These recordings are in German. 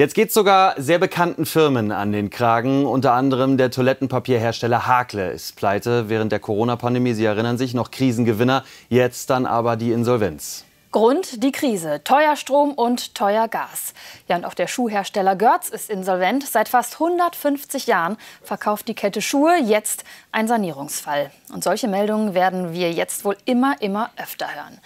Jetzt geht sogar sehr bekannten Firmen an den Kragen. Unter anderem der Toilettenpapierhersteller Hakle ist pleite während der Corona-Pandemie. Sie erinnern sich, noch Krisengewinner, jetzt dann aber die Insolvenz. Grund die Krise, teuer Strom und teuer Gas. Ja, und auch der Schuhhersteller Görz ist insolvent. Seit fast 150 Jahren verkauft die Kette Schuhe, jetzt ein Sanierungsfall. Und solche Meldungen werden wir jetzt wohl immer, immer öfter hören.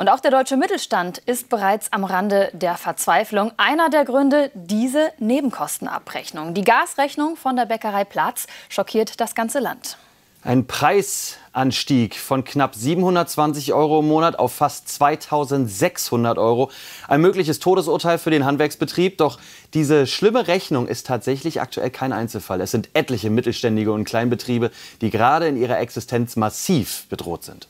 Und auch der deutsche Mittelstand ist bereits am Rande der Verzweiflung. Einer der Gründe diese Nebenkostenabrechnung. Die Gasrechnung von der Bäckerei Platz schockiert das ganze Land. Ein Preisanstieg von knapp 720 Euro im Monat auf fast 2600 Euro. Ein mögliches Todesurteil für den Handwerksbetrieb. Doch diese schlimme Rechnung ist tatsächlich aktuell kein Einzelfall. Es sind etliche Mittelständige und Kleinbetriebe, die gerade in ihrer Existenz massiv bedroht sind.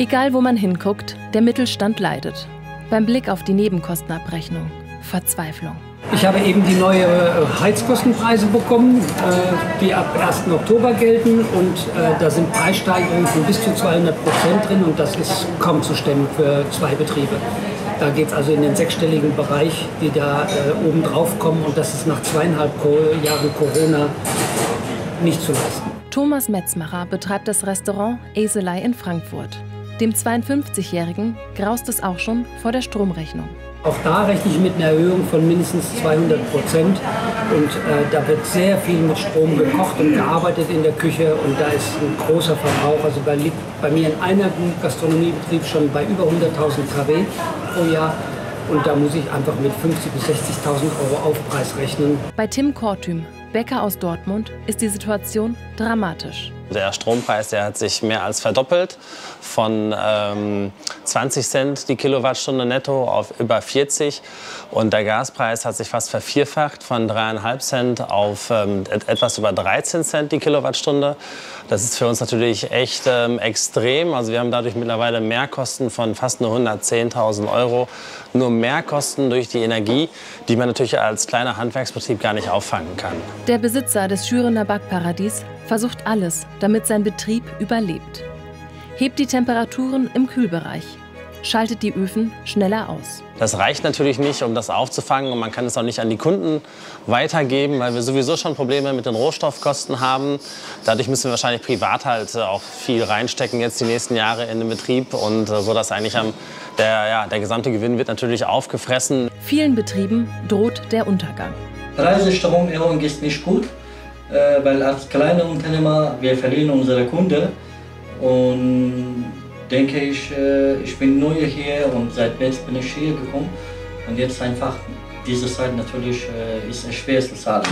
Egal wo man hinguckt, der Mittelstand leidet. Beim Blick auf die Nebenkostenabrechnung. Verzweiflung. Ich habe eben die neue äh, Heizkostenpreise bekommen, äh, die ab 1. Oktober gelten und äh, da sind Preissteigerungen von bis zu 200 Prozent drin und das ist kaum zu stemmen für zwei Betriebe. Da geht es also in den sechsstelligen Bereich, die da oben drauf kommen und das ist nach zweieinhalb Jahren Corona nicht zu leisten. Thomas Metzmacher betreibt das Restaurant Eselei in Frankfurt. Dem 52-Jährigen graust es auch schon vor der Stromrechnung. Auch da rechne ich mit einer Erhöhung von mindestens 200 Prozent. Und äh, da wird sehr viel mit Strom gekocht und gearbeitet in der Küche. Und da ist ein großer Verbrauch. Also bei, bei mir in einem Gastronomiebetrieb schon bei über 100.000 kW pro Jahr. Und da muss ich einfach mit 50.000 bis 60.000 Euro Aufpreis rechnen. Bei Tim Kortüm, Bäcker aus Dortmund, ist die Situation dramatisch. Der Strompreis der hat sich mehr als verdoppelt, von ähm, 20 Cent die Kilowattstunde netto auf über 40. Und der Gaspreis hat sich fast vervierfacht, von 3,5 Cent auf ähm, etwas über 13 Cent die Kilowattstunde. Das ist für uns natürlich echt ähm, extrem. Also wir haben dadurch mittlerweile Mehrkosten von fast nur 110.000 Euro. Nur Mehrkosten durch die Energie, die man natürlich als kleiner Handwerksbetrieb gar nicht auffangen kann. Der Besitzer des Schürener Backparadies versucht alles, damit sein Betrieb überlebt. Hebt die Temperaturen im Kühlbereich, schaltet die Öfen schneller aus. Das reicht natürlich nicht, um das aufzufangen und man kann es auch nicht an die Kunden weitergeben, weil wir sowieso schon Probleme mit den Rohstoffkosten haben. Dadurch müssen wir wahrscheinlich privat halt auch viel reinstecken jetzt die nächsten Jahre in den Betrieb und äh, so dass eigentlich am, der, ja, der gesamte Gewinn wird natürlich aufgefressen. Vielen Betrieben droht der Untergang. Preissteigerung ist nicht gut. Äh, weil als kleiner Unternehmer, wir verlieren unsere Kunden und denke ich, äh, ich bin neu hier und seit März bin ich hier gekommen und jetzt einfach diese Zeit natürlich äh, ist es schwer zu zahlen.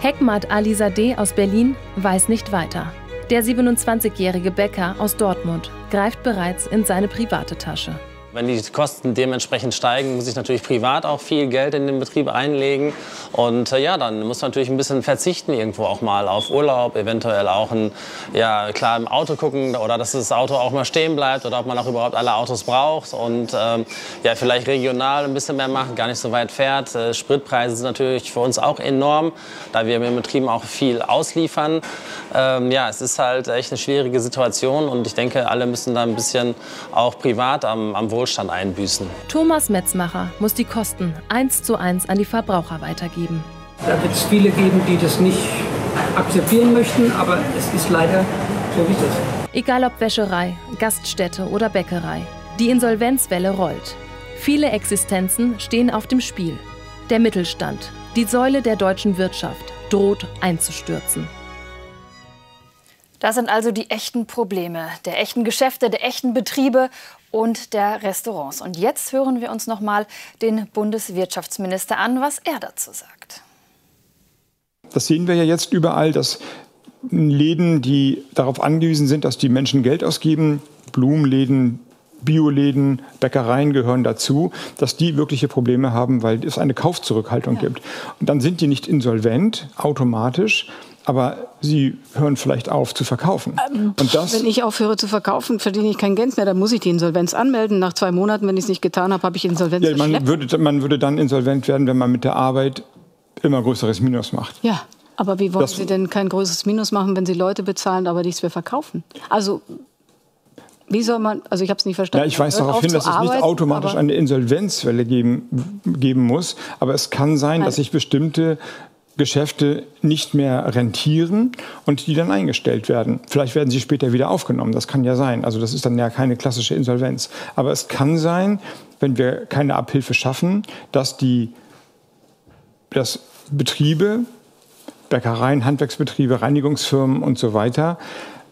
Hekmat Alizadeh aus Berlin weiß nicht weiter. Der 27-jährige Bäcker aus Dortmund greift bereits in seine private Tasche. Wenn die Kosten dementsprechend steigen, muss ich natürlich privat auch viel Geld in den Betrieb einlegen. Und äh, ja, dann muss man natürlich ein bisschen verzichten irgendwo auch mal auf Urlaub, eventuell auch ein, ja klar im Auto gucken oder dass das Auto auch mal stehen bleibt oder ob man auch überhaupt alle Autos braucht und ähm, ja vielleicht regional ein bisschen mehr machen, gar nicht so weit fährt. Äh, Spritpreise sind natürlich für uns auch enorm, da wir im Betrieb auch viel ausliefern. Ähm, ja, es ist halt echt eine schwierige Situation und ich denke, alle müssen da ein bisschen auch privat am, am Wohl Wohlstand einbüßen. Thomas Metzmacher muss die Kosten eins zu eins an die Verbraucher weitergeben. Da wird es viele geben, die das nicht akzeptieren möchten, aber es ist leider so, wie es ist. Egal ob Wäscherei, Gaststätte oder Bäckerei, die Insolvenzwelle rollt. Viele Existenzen stehen auf dem Spiel. Der Mittelstand, die Säule der deutschen Wirtschaft, droht einzustürzen. Das sind also die echten Probleme der echten Geschäfte, der echten Betriebe und der Restaurants. Und jetzt hören wir uns noch mal den Bundeswirtschaftsminister an, was er dazu sagt. Das sehen wir ja jetzt überall, dass Läden, die darauf angewiesen sind, dass die Menschen Geld ausgeben, Blumenläden, Bioläden, Bäckereien gehören dazu, dass die wirkliche Probleme haben, weil es eine Kaufzurückhaltung ja. gibt. Und dann sind die nicht insolvent automatisch, aber sie hören vielleicht auf zu verkaufen. Ähm, und das wenn ich aufhöre zu verkaufen, verdiene ich kein Geld mehr. Dann muss ich die Insolvenz anmelden. Nach zwei Monaten, wenn ich es nicht getan habe, habe ich Insolvenz. Ja, man, würde, man würde dann insolvent werden, wenn man mit der Arbeit immer größeres Minus macht. Ja, aber wie wollen das, Sie denn kein größeres Minus machen, wenn Sie Leute bezahlen, aber nichts mehr verkaufen? Also Wie soll man, also ich habe es nicht verstanden. Ja, ich weise darauf hin, dass es nicht automatisch eine Insolvenzwelle geben, geben muss, aber es kann sein, Nein. dass sich bestimmte Geschäfte nicht mehr rentieren und die dann eingestellt werden. Vielleicht werden sie später wieder aufgenommen, das kann ja sein. Also das ist dann ja keine klassische Insolvenz. Aber es kann sein, wenn wir keine Abhilfe schaffen, dass die dass Betriebe, Bäckereien, Handwerksbetriebe, Reinigungsfirmen und so weiter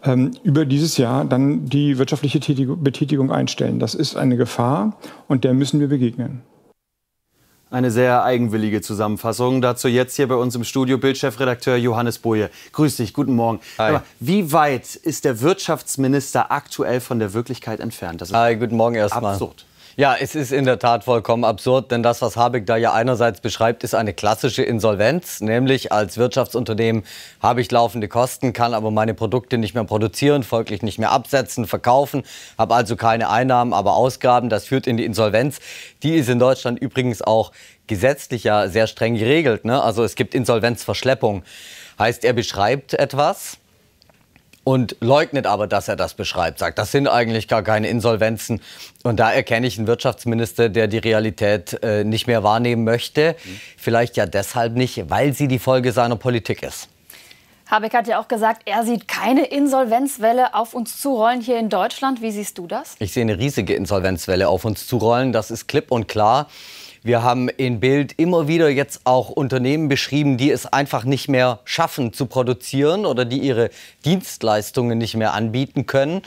ähm, über dieses Jahr dann die wirtschaftliche Betätigung einstellen. Das ist eine Gefahr und der müssen wir begegnen. Eine sehr eigenwillige Zusammenfassung. Dazu jetzt hier bei uns im Studio Bildchefredakteur Johannes Boje. Grüß dich, guten Morgen. Hi. Aber wie weit ist der Wirtschaftsminister aktuell von der Wirklichkeit entfernt? Das ist Hi, guten Morgen erstmal. Absurd. Ja, es ist in der Tat vollkommen absurd, denn das, was Habeck da ja einerseits beschreibt, ist eine klassische Insolvenz, nämlich als Wirtschaftsunternehmen habe ich laufende Kosten, kann aber meine Produkte nicht mehr produzieren, folglich nicht mehr absetzen, verkaufen, habe also keine Einnahmen, aber Ausgaben. Das führt in die Insolvenz. Die ist in Deutschland übrigens auch gesetzlich ja sehr streng geregelt. Ne? Also es gibt Insolvenzverschleppung. Heißt, er beschreibt etwas, und leugnet aber, dass er das beschreibt, sagt, das sind eigentlich gar keine Insolvenzen. Und da erkenne ich einen Wirtschaftsminister, der die Realität äh, nicht mehr wahrnehmen möchte. Mhm. Vielleicht ja deshalb nicht, weil sie die Folge seiner Politik ist. Habeck hat ja auch gesagt, er sieht keine Insolvenzwelle auf uns zurollen hier in Deutschland. Wie siehst du das? Ich sehe eine riesige Insolvenzwelle auf uns zurollen. Das ist klipp und klar. Wir haben in Bild immer wieder jetzt auch Unternehmen beschrieben, die es einfach nicht mehr schaffen zu produzieren oder die ihre Dienstleistungen nicht mehr anbieten können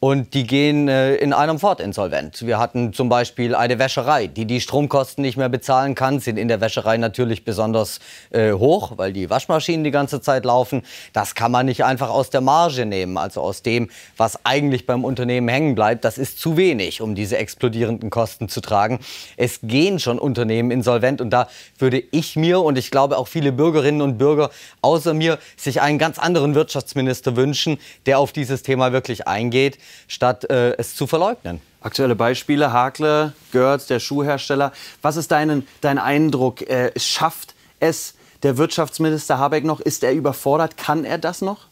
und die gehen äh, in einem Fort insolvent. Wir hatten zum Beispiel eine Wäscherei, die die Stromkosten nicht mehr bezahlen kann, sind in der Wäscherei natürlich besonders äh, hoch, weil die Waschmaschinen die ganze Zeit laufen. Das kann man nicht einfach aus der Marge nehmen, also aus dem, was eigentlich beim Unternehmen hängen bleibt. Das ist zu wenig, um diese explodierenden Kosten zu tragen. Es gehen schon Unternehmen insolvent und da würde ich mir und ich glaube auch viele Bürgerinnen und Bürger außer mir sich einen ganz anderen Wirtschaftsminister wünschen, der auf dieses Thema wirklich eingeht statt äh, es zu verleugnen. Aktuelle Beispiele, Hakle, Görz, der Schuhhersteller. Was ist dein, dein Eindruck? Äh, schafft es der Wirtschaftsminister Habeck noch? Ist er überfordert? Kann er das noch?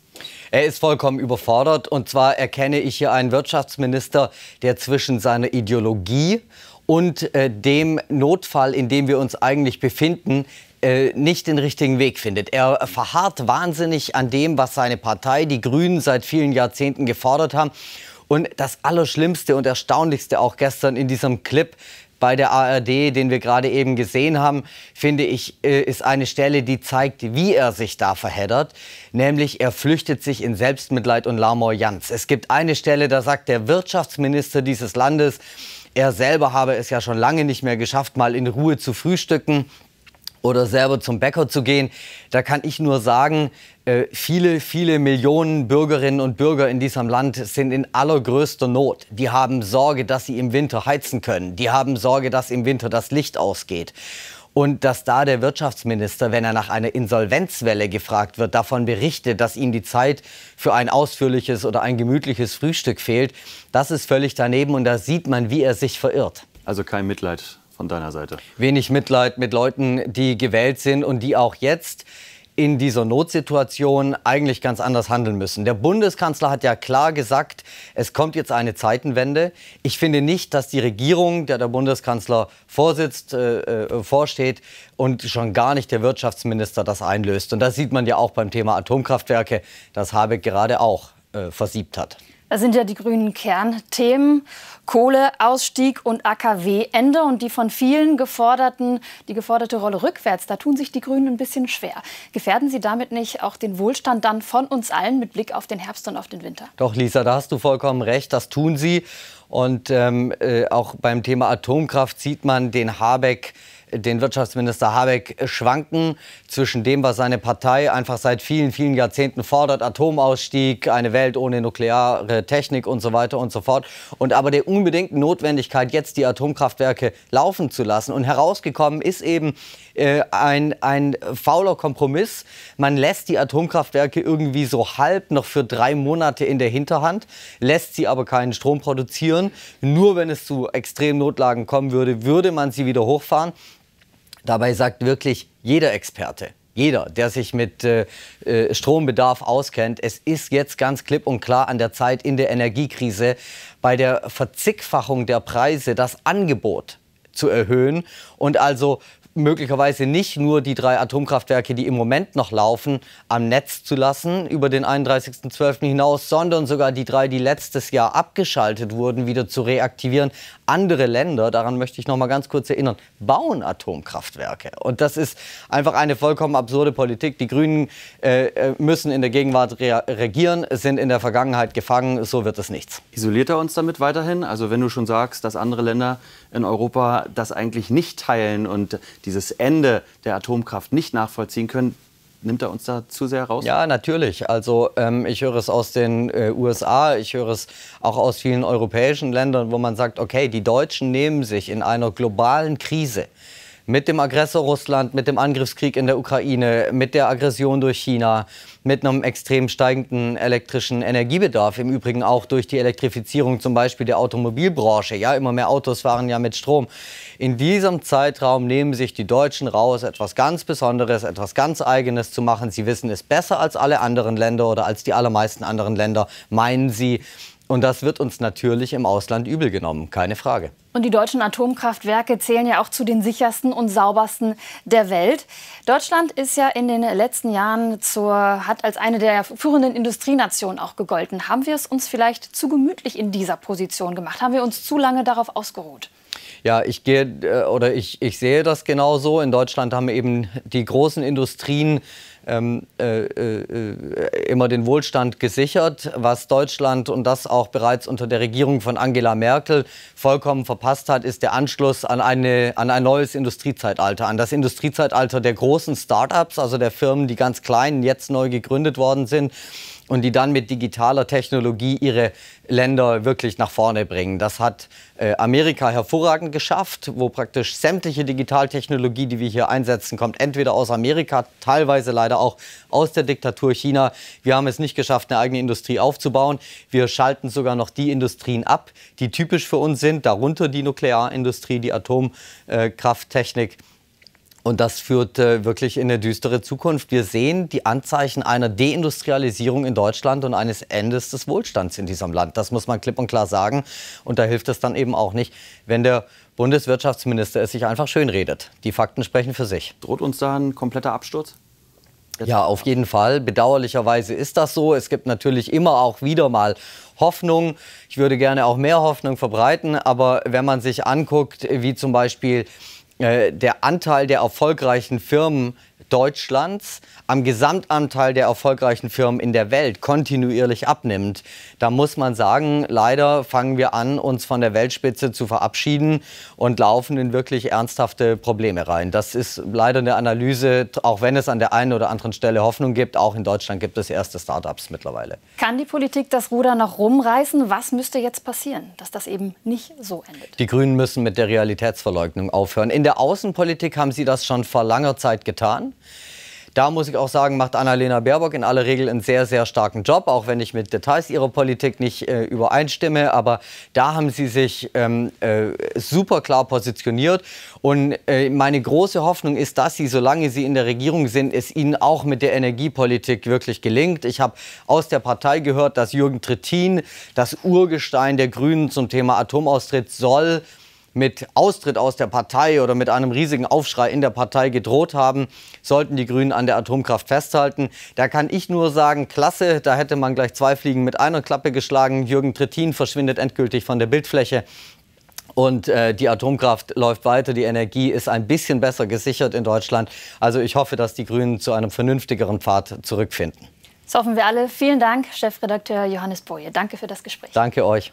Er ist vollkommen überfordert. Und zwar erkenne ich hier einen Wirtschaftsminister, der zwischen seiner Ideologie und äh, dem Notfall, in dem wir uns eigentlich befinden, äh, nicht den richtigen Weg findet. Er verharrt wahnsinnig an dem, was seine Partei, die Grünen, seit vielen Jahrzehnten gefordert haben. Und das Allerschlimmste und Erstaunlichste auch gestern in diesem Clip bei der ARD, den wir gerade eben gesehen haben, finde ich, äh, ist eine Stelle, die zeigt, wie er sich da verheddert. Nämlich, er flüchtet sich in Selbstmitleid und Larmoyanz. Es gibt eine Stelle, da sagt der Wirtschaftsminister dieses Landes, er selber habe es ja schon lange nicht mehr geschafft, mal in Ruhe zu frühstücken oder selber zum Bäcker zu gehen. Da kann ich nur sagen, äh, viele, viele Millionen Bürgerinnen und Bürger in diesem Land sind in allergrößter Not. Die haben Sorge, dass sie im Winter heizen können. Die haben Sorge, dass im Winter das Licht ausgeht. Und dass da der Wirtschaftsminister, wenn er nach einer Insolvenzwelle gefragt wird, davon berichtet, dass ihm die Zeit für ein ausführliches oder ein gemütliches Frühstück fehlt, das ist völlig daneben und da sieht man, wie er sich verirrt. Also kein Mitleid von deiner Seite? Wenig Mitleid mit Leuten, die gewählt sind und die auch jetzt in dieser Notsituation eigentlich ganz anders handeln müssen. Der Bundeskanzler hat ja klar gesagt, es kommt jetzt eine Zeitenwende. Ich finde nicht, dass die Regierung, der der Bundeskanzler vorsitzt, äh, äh, vorsteht und schon gar nicht der Wirtschaftsminister das einlöst. Und das sieht man ja auch beim Thema Atomkraftwerke, das Habeck gerade auch äh, versiebt hat. Das sind ja die grünen Kernthemen. Kohleausstieg und AKW-Ende und die von vielen geforderten, die geforderte Rolle rückwärts. Da tun sich die Grünen ein bisschen schwer. Gefährden Sie damit nicht auch den Wohlstand dann von uns allen mit Blick auf den Herbst und auf den Winter? Doch, Lisa, da hast du vollkommen recht. Das tun sie. Und ähm, äh, auch beim Thema Atomkraft sieht man den Habeck den Wirtschaftsminister Habeck schwanken zwischen dem, was seine Partei einfach seit vielen, vielen Jahrzehnten fordert, Atomausstieg, eine Welt ohne nukleare Technik und so weiter und so fort, und aber der unbedingten Notwendigkeit, jetzt die Atomkraftwerke laufen zu lassen. Und herausgekommen ist eben äh, ein, ein fauler Kompromiss. Man lässt die Atomkraftwerke irgendwie so halb noch für drei Monate in der Hinterhand, lässt sie aber keinen Strom produzieren. Nur wenn es zu extremen Notlagen kommen würde, würde man sie wieder hochfahren. Dabei sagt wirklich jeder Experte, jeder, der sich mit äh, äh, Strombedarf auskennt, es ist jetzt ganz klipp und klar an der Zeit in der Energiekrise bei der Verzickfachung der Preise das Angebot zu erhöhen. Und also möglicherweise nicht nur die drei Atomkraftwerke, die im Moment noch laufen, am Netz zu lassen über den 31.12. hinaus, sondern sogar die drei, die letztes Jahr abgeschaltet wurden, wieder zu reaktivieren. Andere Länder, daran möchte ich noch mal ganz kurz erinnern, bauen Atomkraftwerke. Und das ist einfach eine vollkommen absurde Politik. Die Grünen äh, äh müssen in der Gegenwart re regieren, sind in der Vergangenheit gefangen. So wird es nichts. Isoliert er uns damit weiterhin? Also wenn du schon sagst, dass andere Länder in Europa das eigentlich nicht teilen und dieses Ende der Atomkraft nicht nachvollziehen können, nimmt er uns da zu sehr raus? Ja, natürlich. Also ähm, ich höre es aus den äh, USA, ich höre es auch aus vielen europäischen Ländern, wo man sagt, okay, die Deutschen nehmen sich in einer globalen Krise mit dem Aggressor Russland, mit dem Angriffskrieg in der Ukraine, mit der Aggression durch China, mit einem extrem steigenden elektrischen Energiebedarf, im Übrigen auch durch die Elektrifizierung zum Beispiel der Automobilbranche. Ja, immer mehr Autos fahren ja mit Strom. In diesem Zeitraum nehmen sich die Deutschen raus, etwas ganz Besonderes, etwas ganz Eigenes zu machen. Sie wissen es besser als alle anderen Länder oder als die allermeisten anderen Länder, meinen sie. Und das wird uns natürlich im Ausland übel genommen, keine Frage. Und die deutschen Atomkraftwerke zählen ja auch zu den sichersten und saubersten der Welt. Deutschland ist ja in den letzten Jahren zur, hat als eine der führenden Industrienationen auch gegolten. Haben wir es uns vielleicht zu gemütlich in dieser Position gemacht? Haben wir uns zu lange darauf ausgeruht? Ja, ich gehe äh, oder ich, ich sehe das genauso. In Deutschland haben eben die großen Industrien ähm, äh, äh, immer den Wohlstand gesichert, was Deutschland und das auch bereits unter der Regierung von Angela Merkel vollkommen verpasst hat, ist der Anschluss an, eine, an ein neues Industriezeitalter, an das Industriezeitalter der großen Start-ups, also der Firmen, die ganz kleinen jetzt neu gegründet worden sind und die dann mit digitaler Technologie ihre Länder wirklich nach vorne bringen. Das hat äh, Amerika hervorragend geschafft, wo praktisch sämtliche Digitaltechnologie, die wir hier einsetzen, kommt entweder aus Amerika, teilweise leider auch aus der Diktatur China. Wir haben es nicht geschafft, eine eigene Industrie aufzubauen. Wir schalten sogar noch die Industrien ab, die typisch für uns sind, darunter die Nuklearindustrie, die Atomkrafttechnik. Äh, und das führt äh, wirklich in eine düstere Zukunft. Wir sehen die Anzeichen einer Deindustrialisierung in Deutschland und eines Endes des Wohlstands in diesem Land. Das muss man klipp und klar sagen. Und da hilft es dann eben auch nicht, wenn der Bundeswirtschaftsminister es sich einfach schönredet. Die Fakten sprechen für sich. Droht uns da ein kompletter Absturz? Ja, auf jeden Fall. Bedauerlicherweise ist das so. Es gibt natürlich immer auch wieder mal Hoffnung. Ich würde gerne auch mehr Hoffnung verbreiten. Aber wenn man sich anguckt, wie zum Beispiel der Anteil der erfolgreichen Firmen Deutschlands am Gesamtanteil der erfolgreichen Firmen in der Welt kontinuierlich abnimmt, da muss man sagen, leider fangen wir an, uns von der Weltspitze zu verabschieden und laufen in wirklich ernsthafte Probleme rein. Das ist leider eine Analyse, auch wenn es an der einen oder anderen Stelle Hoffnung gibt. Auch in Deutschland gibt es erste Start-ups mittlerweile. Kann die Politik das Ruder noch rumreißen? Was müsste jetzt passieren, dass das eben nicht so endet? Die Grünen müssen mit der Realitätsverleugnung aufhören. In der Außenpolitik haben sie das schon vor langer Zeit getan. Da muss ich auch sagen, macht Annalena Baerbock in aller Regel einen sehr, sehr starken Job, auch wenn ich mit Details ihrer Politik nicht äh, übereinstimme. Aber da haben sie sich ähm, äh, super klar positioniert. Und äh, meine große Hoffnung ist, dass sie, solange sie in der Regierung sind, es ihnen auch mit der Energiepolitik wirklich gelingt. Ich habe aus der Partei gehört, dass Jürgen Trittin, das Urgestein der Grünen zum Thema Atomaustritt, soll mit Austritt aus der Partei oder mit einem riesigen Aufschrei in der Partei gedroht haben, sollten die Grünen an der Atomkraft festhalten. Da kann ich nur sagen, klasse, da hätte man gleich zwei Fliegen mit einer Klappe geschlagen. Jürgen Trittin verschwindet endgültig von der Bildfläche. Und äh, die Atomkraft läuft weiter, die Energie ist ein bisschen besser gesichert in Deutschland. Also ich hoffe, dass die Grünen zu einem vernünftigeren Pfad zurückfinden. Das hoffen wir alle. Vielen Dank, Chefredakteur Johannes Boje. Danke für das Gespräch. Danke euch.